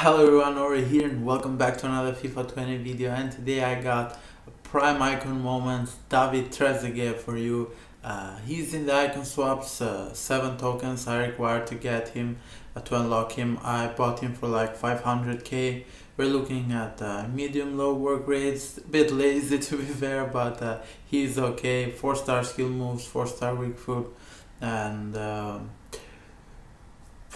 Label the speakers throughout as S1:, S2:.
S1: Hello everyone, Ori here and welcome back to another FIFA 20 video and today I got a prime icon moment, David Trezeguet for you. Uh, he's in the icon swaps, uh, 7 tokens I required to get him, uh, to unlock him. I bought him for like 500k. We're looking at uh, medium low work rates, a bit lazy to be fair but uh, he's okay. 4 star skill moves, 4 star weak foot and um,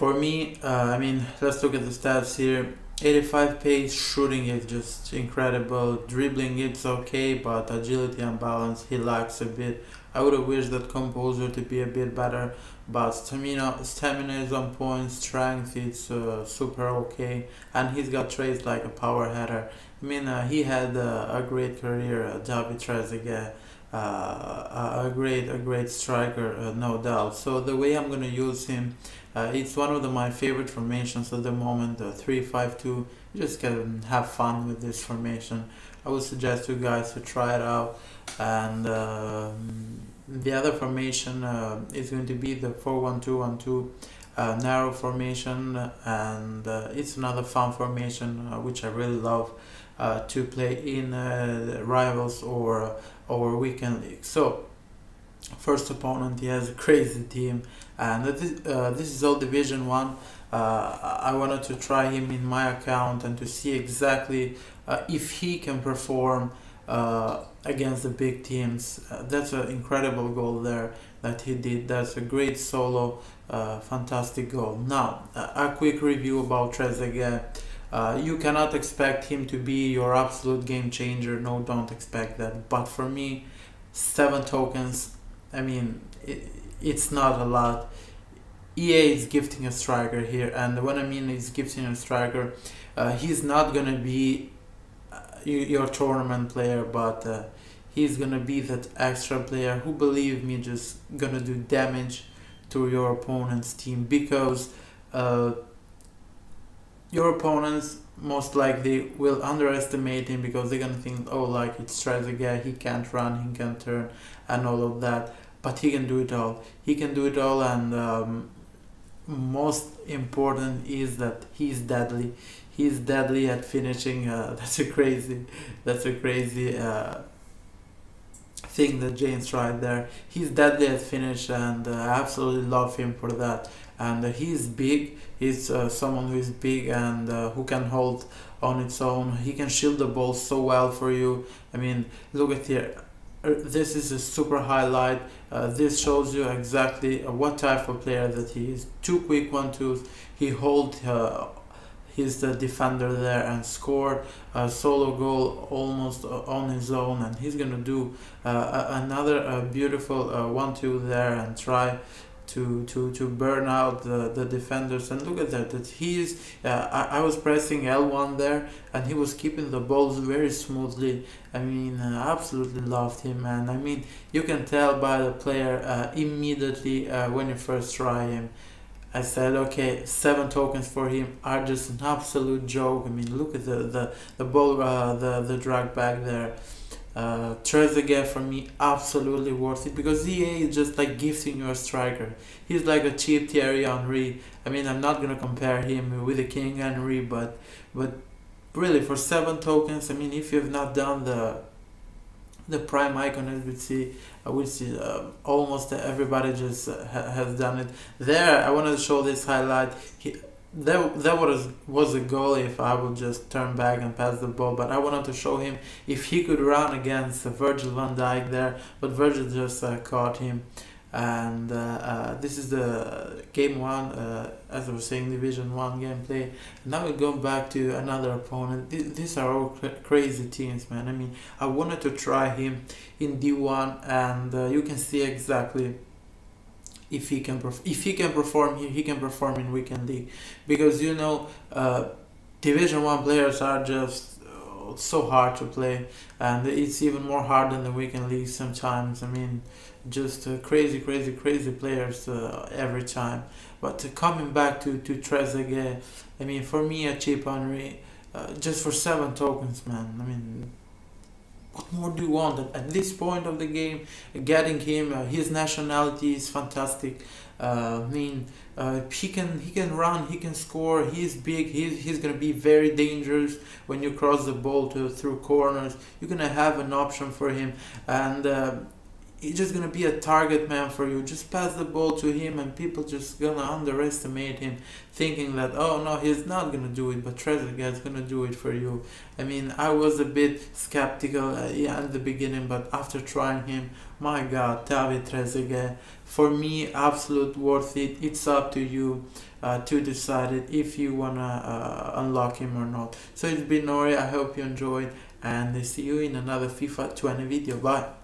S1: for me, uh, I mean, let's look at the stats here. 85 pace, shooting is just incredible. Dribbling, it's okay, but agility and balance, he lacks a bit. I would have wished that composure to be a bit better, but stamina, stamina is on point, strength it's uh, super okay, and he's got traits like a power header. I mean, uh, he had uh, a great career, uh, David Trezeguet. Uh, a great a great striker uh, no doubt. So the way I'm gonna use him uh, it's one of the, my favorite formations at the moment the 3-5-2 you just can have fun with this formation. I would suggest you guys to try it out. And um, the other formation uh, is going to be the 4-1-2-1-2 uh, narrow formation. And uh, it's another fun formation which I really love to play in uh, rivals or or weekend league so first opponent he has a crazy team and this, uh, this is all division one I wanted to try him in my account and to see exactly if he can perform against the big teams that's an incredible goal there that he did. That's a great solo, uh, fantastic goal. Now, a quick review about Trezeguet. Uh, you cannot expect him to be your absolute game changer. No, don't expect that. But for me, seven tokens, I mean, it, it's not a lot. EA is gifting a striker here, and what I mean is gifting a striker, uh, he's not gonna be uh, your tournament player, but uh, he's gonna be that extra player who believe me just gonna do damage to your opponent's team because uh, your opponents most likely will underestimate him because they're gonna think oh like it's Trezeguet he can't run he can't turn and all of that. But he can do it all. He can do it all and um, most important is that he's deadly. He's deadly at finishing uh, that's a crazy that's a crazy uh, thing that James tried there. He's deadly at finish and uh, I absolutely love him for that. And uh, he's big, he's uh, someone who is big and uh, who can hold on its own. He can shield the ball so well for you. I mean, look at here. Uh, this is a super highlight. Uh, this shows you exactly what type of player that he is. Two quick one twos. He hold he's the defender there and scored a solo goal almost on his own. And he's gonna do uh, another uh, beautiful uh, one-two there and try to to to burn out the, the defenders. And look at that that he's uh, I, I was pressing L1 there and he was keeping the balls very smoothly. I mean uh, absolutely loved him and I mean you can tell by the player uh, immediately uh, when you first try him I said, okay, seven tokens for him are just an absolute joke. I mean, look at the the the ball, uh, the the drag back there. Uh, Trezeguet for me absolutely worth it because EA is just like gifting you a striker. He's like a cheap Thierry Henry. I mean, I'm not gonna compare him with the King Henry, but but really for seven tokens, I mean, if you've not done the the prime icon as we see uh, see uh, almost everybody just uh, ha has done it. There I wanted to show this highlight. He, that, that was was a goal if I would just turn back and pass the ball but I wanted to show him if he could run against Virgil van Dijk there but Virgil just uh, caught him and uh, uh, this is the game one uh, as I was saying division one gameplay. Now we go back to another opponent. Th these are all cr crazy teams man. I mean I wanted to try him in D1 and you can see exactly if he can if he can perform here he can perform in weekend league. Because you know uh, division one players are just so hard to play and it's even more hard than the weekend league sometimes. I mean just uh, crazy crazy crazy players uh, every time. But coming back to to Trezeguet I mean for me a cheap Henry uh, just for seven tokens man. I mean what more do you want? At, at this point of the game getting him uh, his nationality is fantastic. Uh, I mean uh, he can he can run he can score he's big he's, he's gonna be very dangerous when you cross the ball to through corners. You're gonna have an option for him. And uh, he's just gonna be a target man for you. Just pass the ball to him, and people just gonna underestimate him, thinking that oh no, he's not gonna do it, but Trezeguet is gonna do it for you. I mean, I was a bit skeptical uh, yeah, at the beginning, but after trying him, my God, David Trezeguet, for me, absolute worth it. It's up to you. Uh, to decide it if you wanna uh, unlock him or not. So it's been Ori. I hope you enjoyed, and I see you in another FIFA 20 video. Bye.